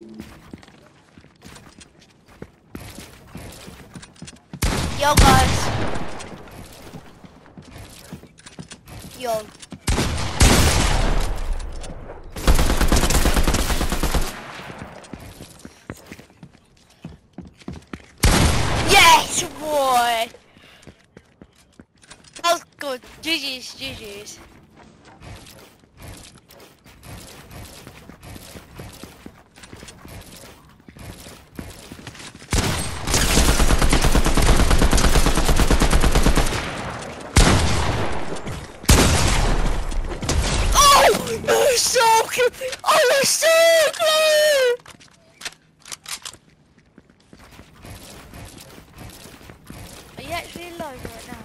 Yo, guys. Yo. Yes, boy. That was good. GG's, GG's. Oh, you're so cute. Oh, you're so cute. Are you actually live right now?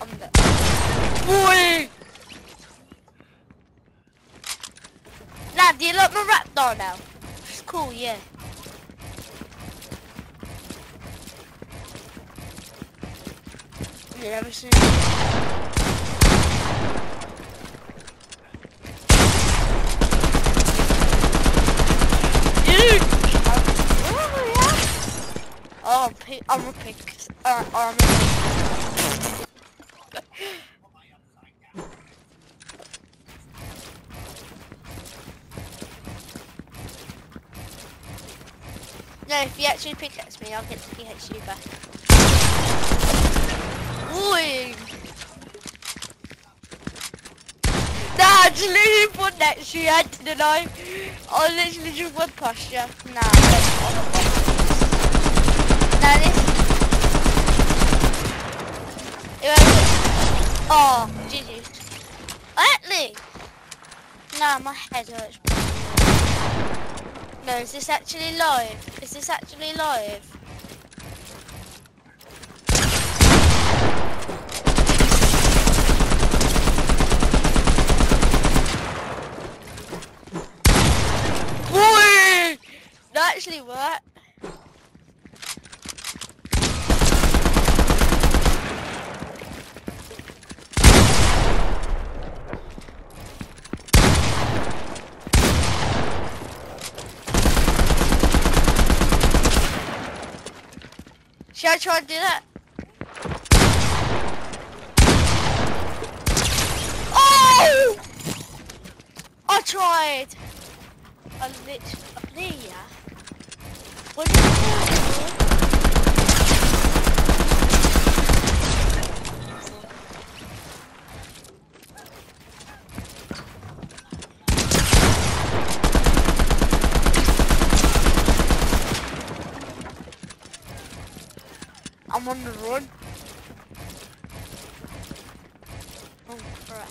I'm the boy. Nah, do you like now? It's cool, yeah. You never seen? Oh. Oh, I'm I'm a pick. Uh, I'm a pick. No, if you actually pickaxe me, I'll get the PhD back. Oi! Nah, just literally put next to head to the knife. I literally just went past you. Nah, Nah, this... Oh, GG. Actually! Nah, my head hurts. No, is this actually live? Is this actually live? Boy! That actually worked. Should I try to do that? Oh! I tried. I lit up there, yeah. I'm on the run. Oh crap.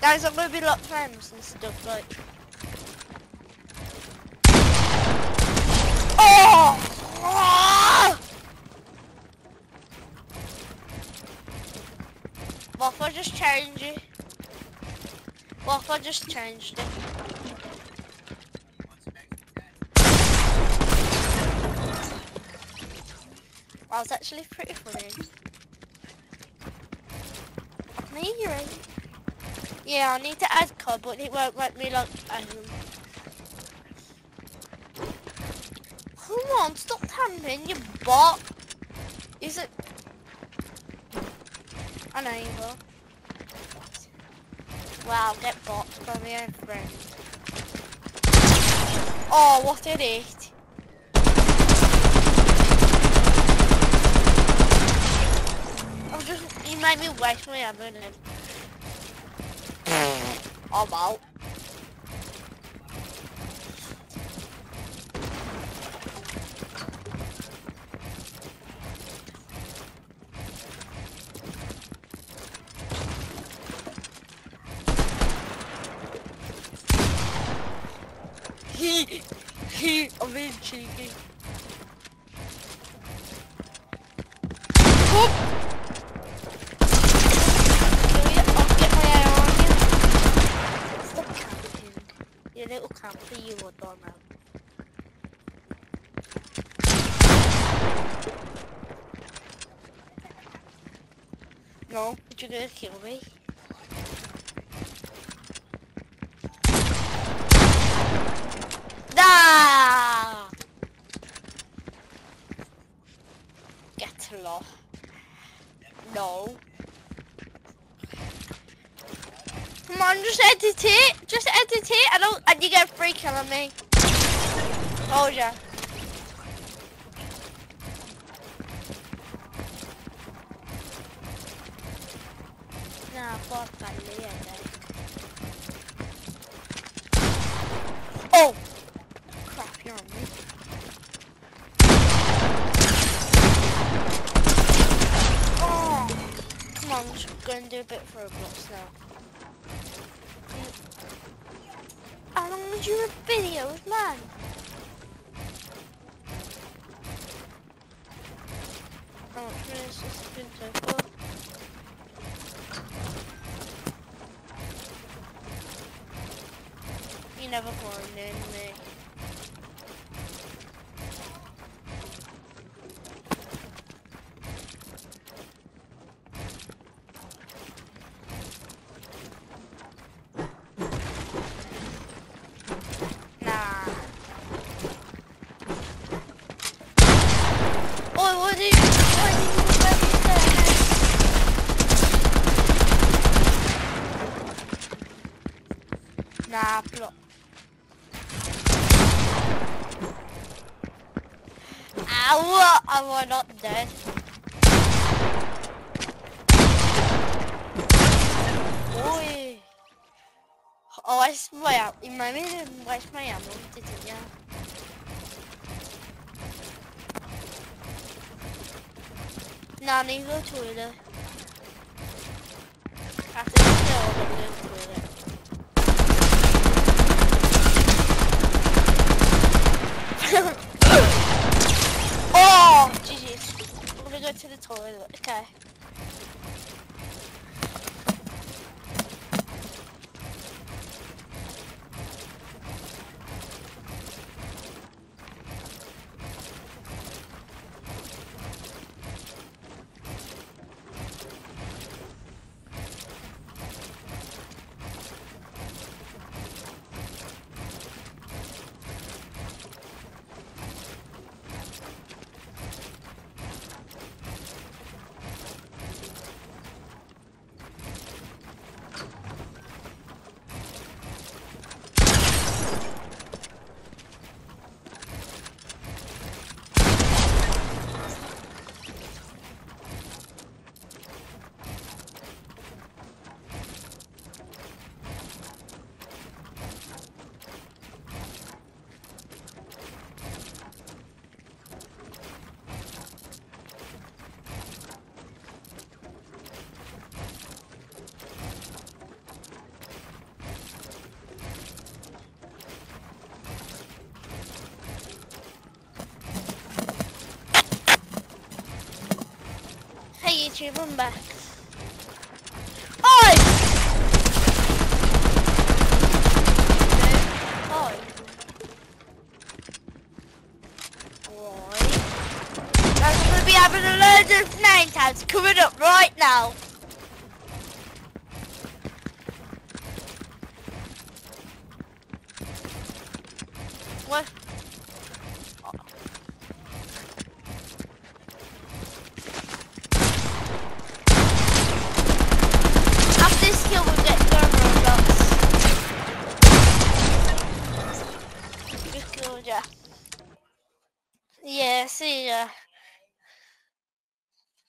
Guys, I'm gonna be locked friends and stuff like. Oh! Ah! What if I just change it? What if I just changed it? That was actually pretty funny. I hear it. Yeah, I need to add code, but it won't let me like add them. Come on, stop tamping, you bot. Is it? I know you will. Wow, get bots by my own friend. Oh, what idiot. I'm just, you made me waste my ammo then. I'm out. He, he, I'm being cheeky. Whoop! Can we- I'll get my eye on you. Stop camping. You little camper, you would on now. No, but you're gonna kill me. Get lost. No. Come on, just edit it. Just edit it. I don't, and you get a free kill on me. Told ya. Nah, fuck that Oh! Crap, you're on me. Oh! Come on, I'm just gonna do a bit for Roblox now. How long was your videos, man? Oh, Far? You never in me. Nah. Oh, what did you, what did you let me block. Ow! Am I not dead? Oi! Oh, my ammo? You remind me of where's my ammo? Did it, yeah. Nah, I need to go to the toilet. After this kill, I'm gonna go to the toilet. oh, GG's. I'm gonna go to the toilet. Okay. Back. Oi! Oi. Oi. I'm gonna be having a load of nine tags coming up right now.